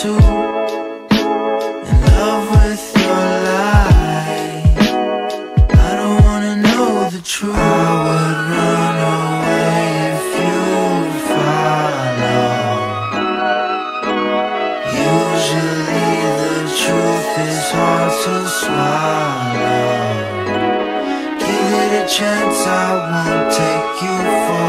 In love with your I don't wanna know the truth. I would run away if you follow. Usually the truth is hard to swallow. Give it a chance, I won't take you for